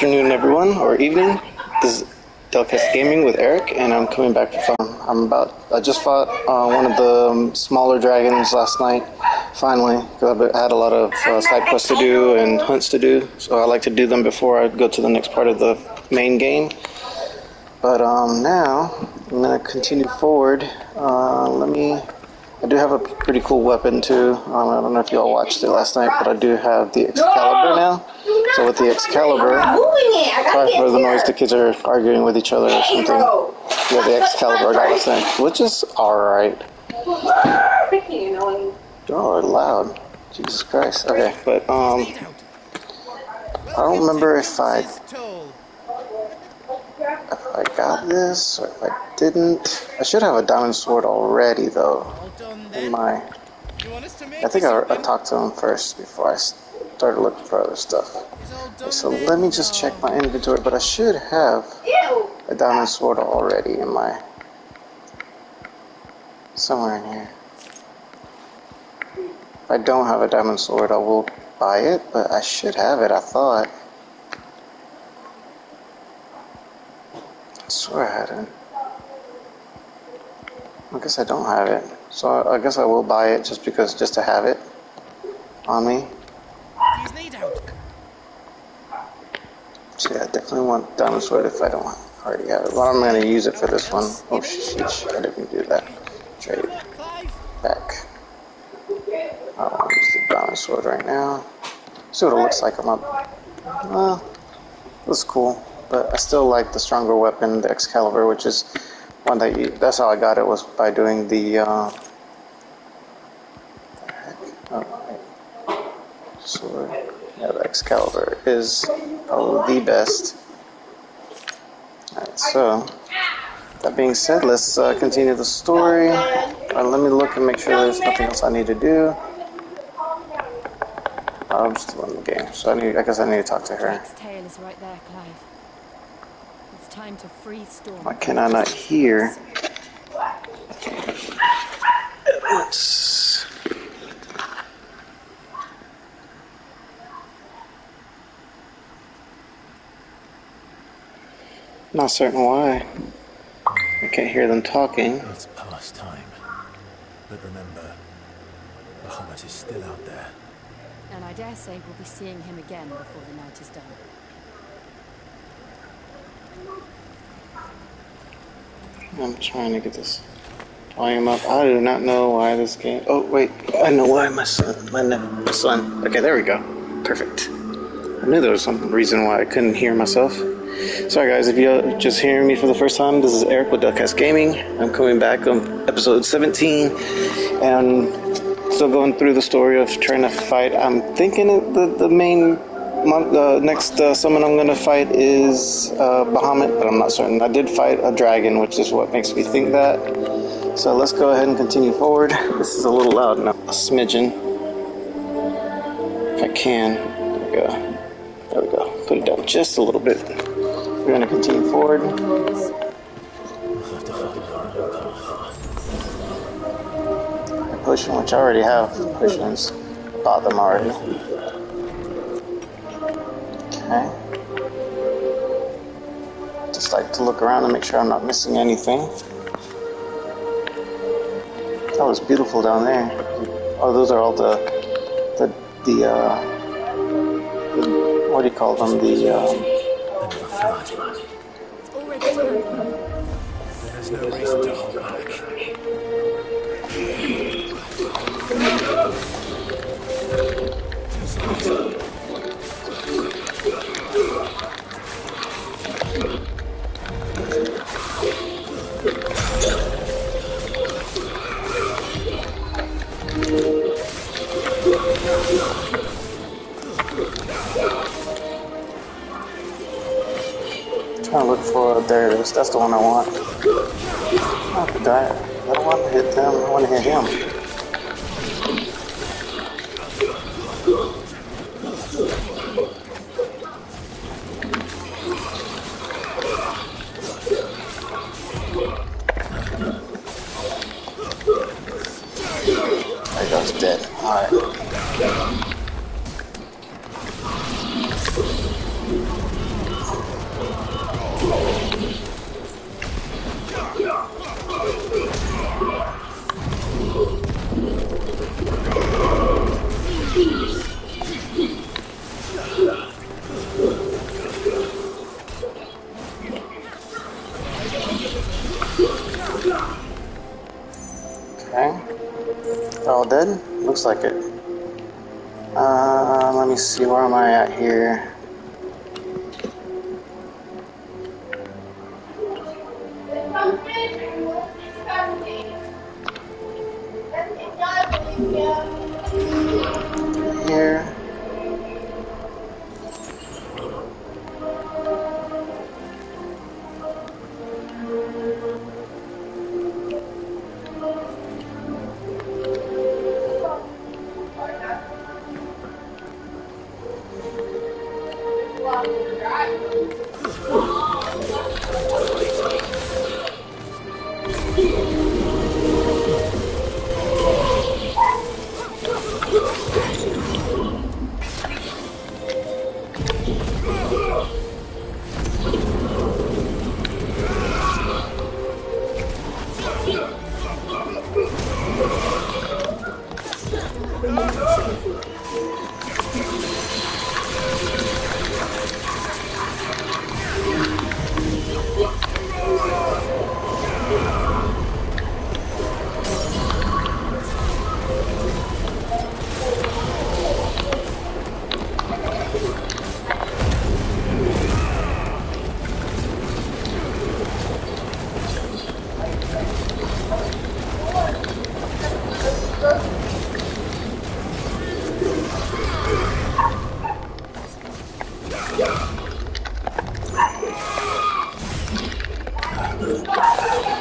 afternoon, everyone, or evening. This is Delcast Gaming with Eric, and I'm coming back from. I'm about. I just fought uh, one of the um, smaller dragons last night. Finally, because I had a lot of uh, side quests to do and hunts to do, so I like to do them before I go to the next part of the main game. But um, now I'm gonna continue forward. Uh, let me. I do have a pretty cool weapon too. Um, I don't know if y'all watched it last night, but I do have the Excalibur now. So with the Excalibur, sorry for the noise. The kids are arguing with each other or something. Yeah, the Excalibur I got last night, which is all right. Oh, loud. Jesus Christ. Okay, but um, I don't remember if I if I got this or if I didn't. I should have a diamond sword already though. In my, I think I, I talked to him first before I started looking for other stuff. Okay, so let me just check my inventory, but I should have a diamond sword already in my somewhere in here. If I don't have a diamond sword, I will buy it, but I should have it. I thought. I swear I had it. I guess I don't have it. So I guess I will buy it just because, just to have it on me. So yeah, I definitely want Diamond Sword if I don't already have it. But I'm going to use it for this one. Oh, sheesh, I didn't do that. Trade. Back. I don't want to use the Diamond Sword right now. See what it looks like. I'm up. Well, looks cool. But I still like the stronger weapon, the Excalibur, which is one that you, that's how I got it was by doing the, uh, oh, sword. Yeah, the Excalibur is probably the best. Alright, so, that being said, let's uh, continue the story. Uh, let me look and make sure there's nothing else I need to do. I'm still in the game, so I need. I guess I need to talk to her. Right. It's time to free Storm. Why can I not hear? Oops. Not certain why. I can't hear them talking. It's past time. But remember, Bahamut is still out there. And I dare say we'll be seeing him again before the night is done. I'm trying to get this volume up. I do not know why this game. Oh wait, I know why my son, my my son. Okay, there we go. Perfect. I knew there was some reason why I couldn't hear myself. Sorry guys, if you're just hearing me for the first time, this is Eric with Delcast Gaming. I'm coming back on episode 17, and still going through the story of trying to fight. I'm thinking the the main mon- the next uh, summon I'm gonna fight is uh, Bahamut, but I'm not certain. I did fight a dragon, which is what makes me think that. So let's go ahead and continue forward. This is a little loud now, a smidgen. If I can, there we go. There we go. Put it down just a little bit. We're gonna continue forward. Potion, which I already have potions. Bought them already. Okay. Just like to look around and make sure I'm not missing anything. That was beautiful down there. Oh, those are all the the the uh the, what do you call them? The um, Another flood. It's already turned. There's no reason to hold back. That's the one I want. Oh, did I, I don't want to hit them. I want to hit him. Dead? Looks like it. Uh, let me see, where am I at here? Here. Climb up.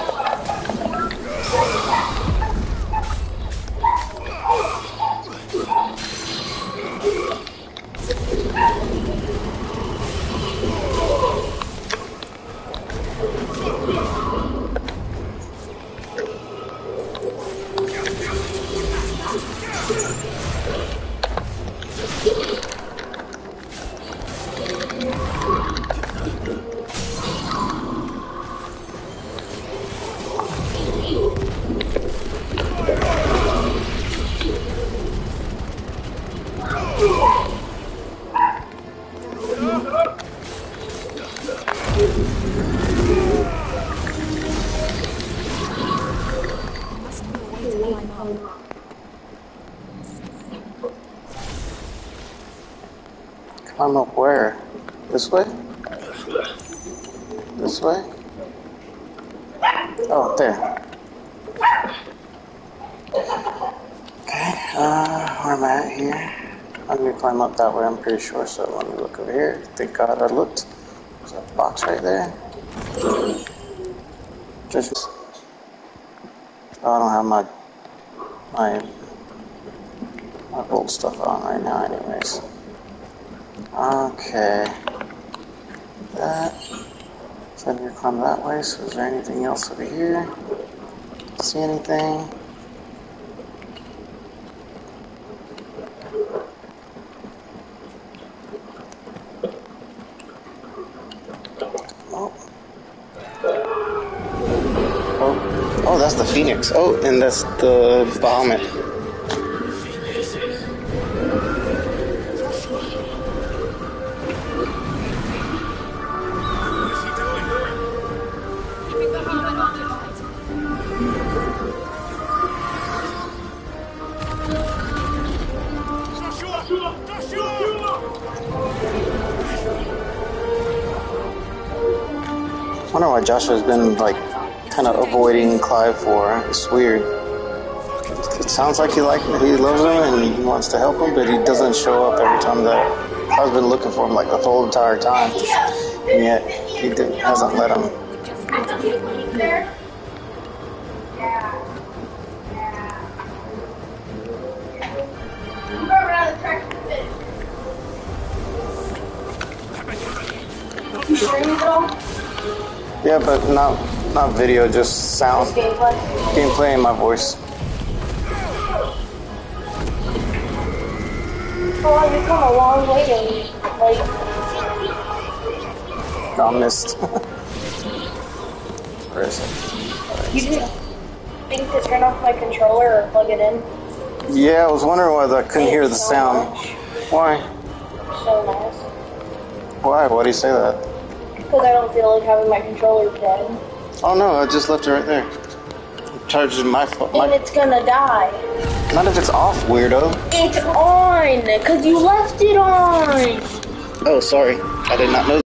Climb up where? This way? This way? Oh, there. Okay, uh, where am I at here? I'm gonna climb up that way, I'm pretty sure, so let me look over here. Thank God I looked. There's a box right there. Just. Oh, I don't have my. my. my gold stuff on right now, anyways. Okay. That. So I'm gonna climb that way. So is there anything else over here? See anything? Oh. Oh. Oh, that's the Phoenix. Oh, and that's the Bahamut. Why Joshua's been like kind of avoiding Clive for. It's weird. It sounds like he like he loves him and he wants to help him, but he doesn't show up every time that Clive's been looking for him like the whole entire time, and yet he did, hasn't let him. Moving. Yeah, but not not video, just sound, gameplay. gameplay, and my voice. Oh, you've come a long way and like I missed. Where is it? you didn't think to turn off my controller or plug it in. Yeah, I was wondering why I couldn't hear the So sound. much. Why? So nice. Why? Why do you say that? Because I don't feel like having my controller dead. Oh no, I just left it right there. It charges my phone. And it's gonna die. Not if it's off, weirdo. It's on, because you left it on. Oh, sorry. I did not know.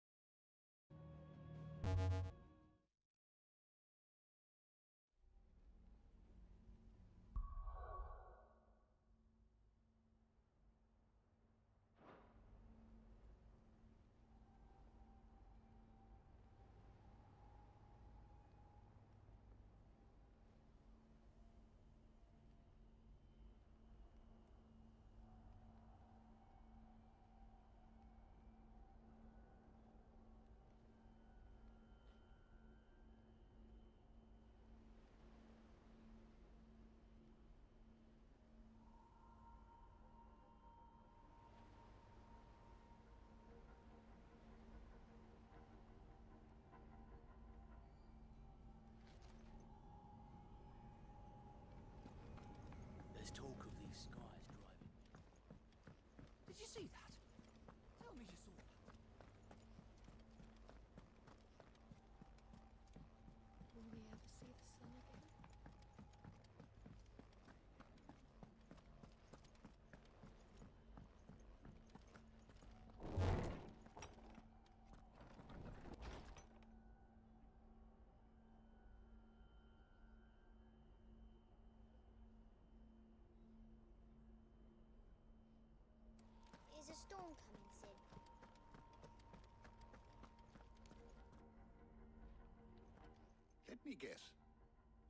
Let me guess.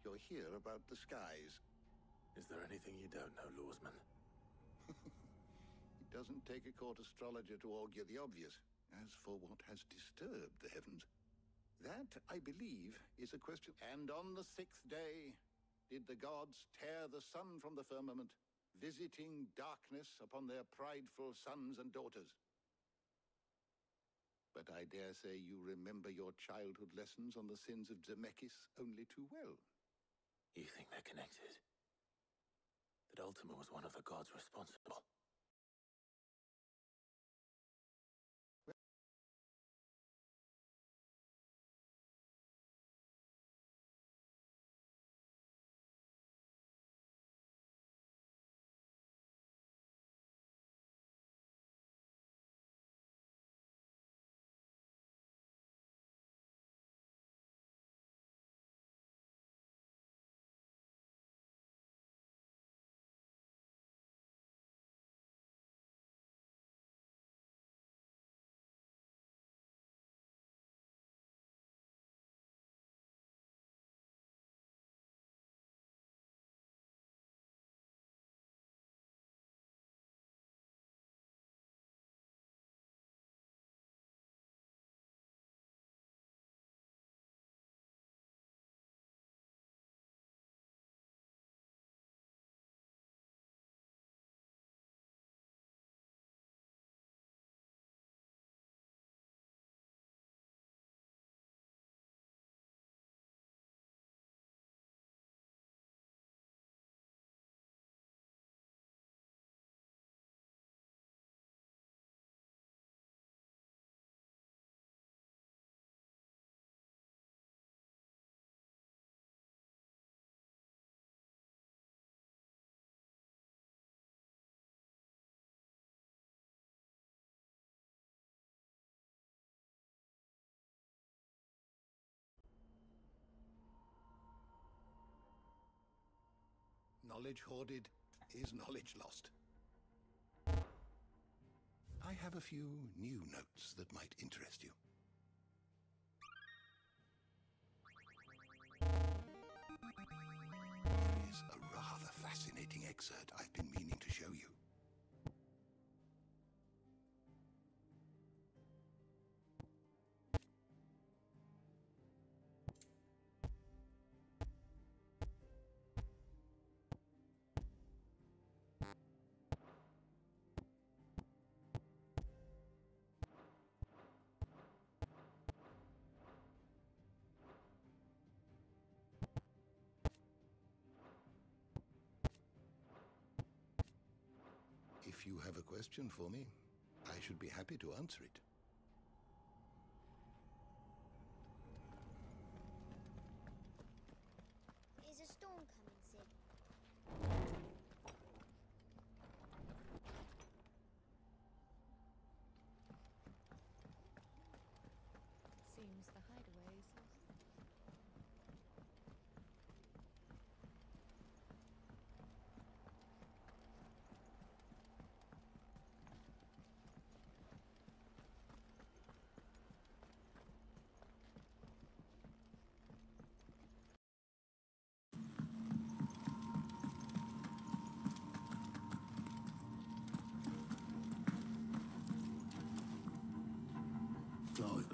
You're here about the skies. Is there anything you don't know, Lawsman? It doesn't take a court astrologer to augur the obvious. As for what has disturbed the heavens, that, I believe, is a question. And on the sixth day did the gods tear the sun from the firmament, visiting darkness upon their prideful sons and daughters. But I dare say you remember your childhood lessons on the sins of Zemekis only too well. You think they're connected? That Ultima was one of the gods responsible? Knowledge hoarded is knowledge lost. I have a few new notes that might interest you. There is a rather fascinating excerpt I've been meaning to show you. If you have a question for me, I should be happy to answer it. a storm coming, Sid? Seems the hideaway is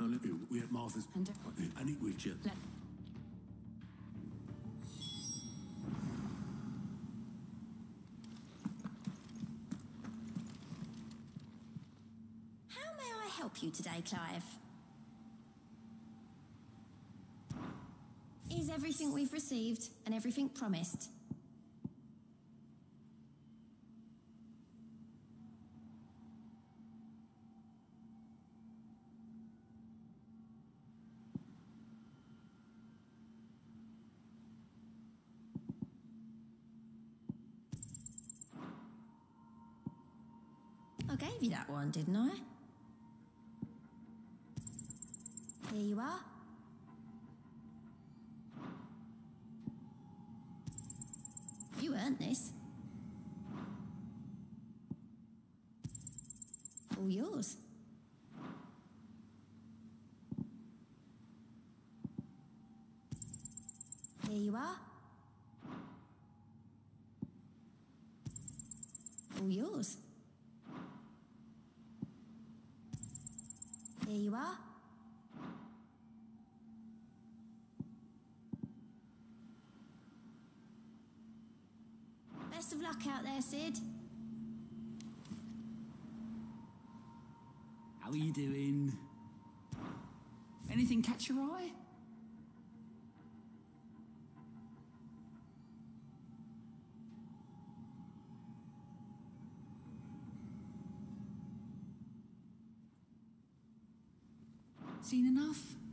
darling. Here, we at Martha's. And- Right there, I need with you. Let- How may I help you today, Clive? Is everything we've received and everything promised? One, didn't I? Here you are. You earned this. Best of luck out there, Sid. How are you doing? Anything catch your eye? Seen enough?